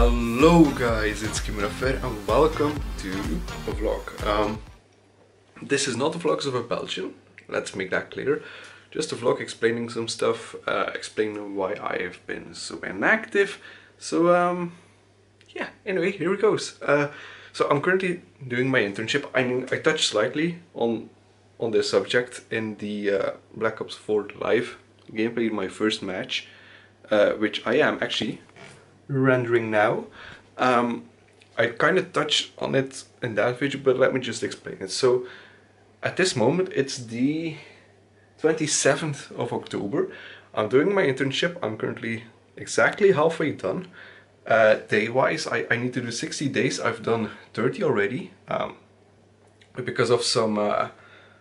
Hello guys, it's Kimirafer and welcome to a vlog. Um, this is not the vlogs of a Belgian, let's make that clear. Just a vlog explaining some stuff, uh, explaining why I have been so inactive. So um, yeah, anyway, here it goes. Uh, so I'm currently doing my internship. I mean, I touched slightly on on this subject in the uh, Black Ops 4 live gameplay, my first match, uh, which I am actually rendering now. Um, I kind of touched on it in that video, but let me just explain it. So at this moment, it's the 27th of October. I'm doing my internship. I'm currently exactly halfway done. Uh, day-wise, I, I need to do 60 days. I've done 30 already. Um, because of some uh,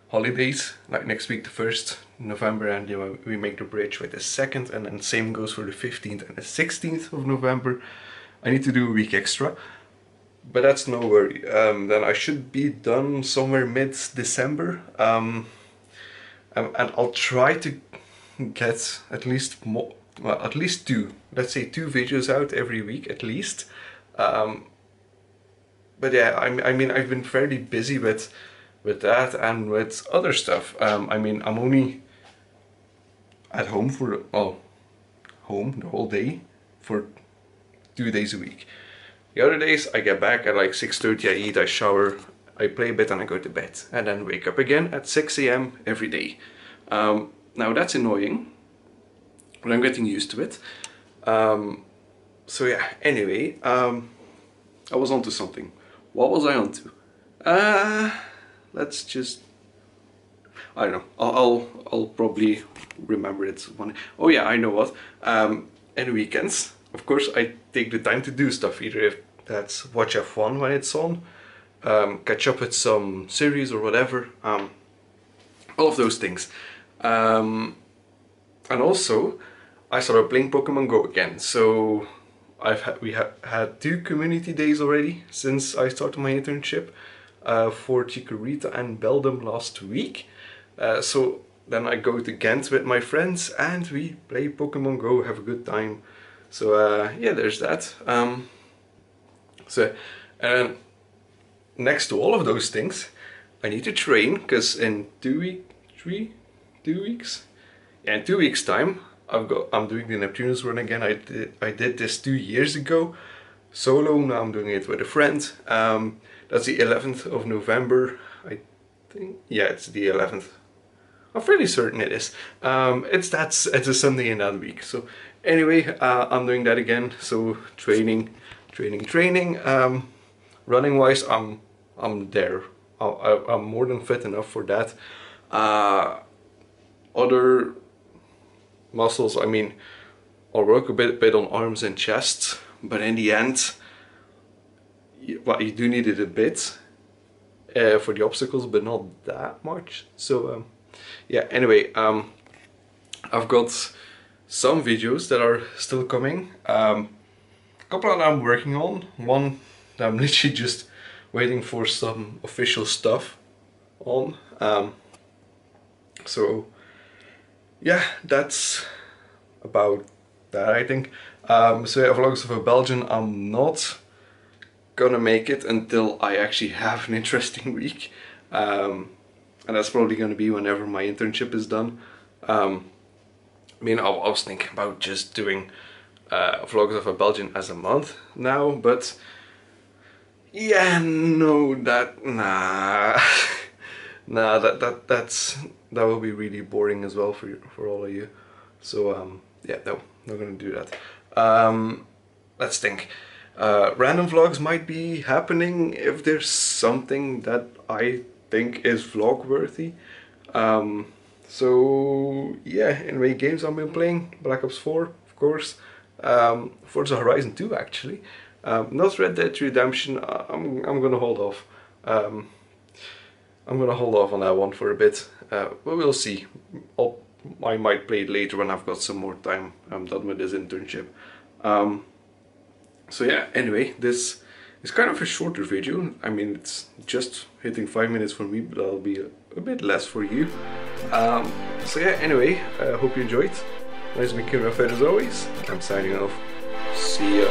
holidays, like next week the 1st November and you know, we make the bridge with the 2nd and then same goes for the 15th and the 16th of November. I need to do a week extra. But that's no worry. Um, then I should be done somewhere mid-December. Um, and, and I'll try to get at least more, well, at least two, let's say two videos out every week at least. Um, but yeah, I, I mean, I've been fairly busy with with that and with other stuff. Um, I mean, I'm only at home for, well, home the whole day for two days a week. The other days I get back at like 6.30, I eat, I shower, I play a bit and I go to bed. And then wake up again at 6 a.m. every day. Um, now that's annoying, but I'm getting used to it. Um, so yeah, anyway, um, I was onto something. What was I onto? Uh, let's just I don't know. I'll, I'll, probably remember it one. Oh yeah, I know what. Um, and weekends, of course, I take the time to do stuff. Either if that's watch F1 when it's on, um, catch up with some series or whatever. Um, all of those things. Um, and also, I started playing Pokemon Go again. So I've had, we have had two community days already since I started my internship for Chikorita and Beldum last week. Uh, so then I go to Ghent with my friends and we play Pokemon Go, have a good time. So uh, yeah, there's that. Um, so and next to all of those things, I need to train because in two week, three, two weeks, yeah, in two weeks time, I've got I'm doing the Neptunus run again. I did I did this two years ago, solo. Now I'm doing it with a friend. Um, that's the 11th of November. I think yeah, it's the 11th I'm fairly certain it is. Um, it's that's it's a Sunday in that week. So anyway, uh, I'm doing that again. So training, training, training. Um, running wise, I'm I'm there. I, am more than fit enough for that. Uh, other muscles, I mean, I'll work a bit, bit on arms and chests, but in the end, well, you do need it a bit uh, for the obstacles, but not that much. So. Um, yeah anyway um, I've got some videos that are still coming um, a couple that I'm working on one that I'm literally just waiting for some official stuff on um, so yeah that's about that I think um, so yeah, vlogs of a Belgian I'm not gonna make it until I actually have an interesting week um, and that's probably to be whenever my internship is done. Um, I mean, I, was thinking about just doing uh, vlogs of a Belgian as a month now, but yeah, no, that nah, nah, that that that's that will be really boring as well for for all of you. So um, yeah, no, not gonna do that. Um, let's think. Uh, random vlogs might be happening if there's something that I think is vlog worthy. Um, so yeah, anyway, games I've been playing, Black Ops 4, of course, um, Forza Horizon 2 actually, um, not Red Dead Redemption, uh, I'm, I'm gonna hold off. Um, I'm gonna hold off on that one for a bit, uh, but we'll see. I'll, I might play it later when I've got some more time. I'm done with this internship. Um, so yeah, anyway, this is kind of a shorter video. I mean, it's just hitting 5 minutes for me, but that'll be a, bit less for you. Um, so yeah, anyway, I uh, hope you enjoyed. Nice meet you, as always. I'm signing off. See ya.